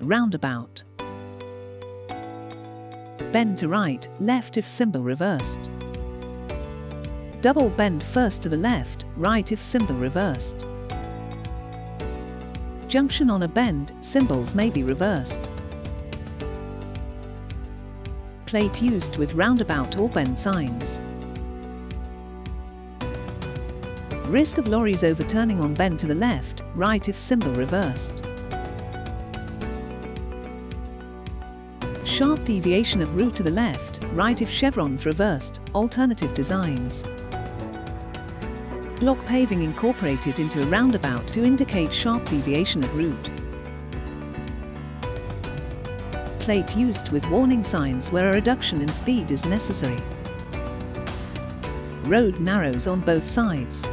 Roundabout. Bend to right, left if symbol reversed. Double bend first to the left, right if symbol reversed. Junction on a bend, symbols may be reversed. Plate used with roundabout or bend signs. Risk of lorries overturning on bend to the left, right if symbol reversed. Sharp deviation of route to the left, right if chevrons reversed, alternative designs. Block paving incorporated into a roundabout to indicate sharp deviation of route. Plate used with warning signs where a reduction in speed is necessary. Road narrows on both sides.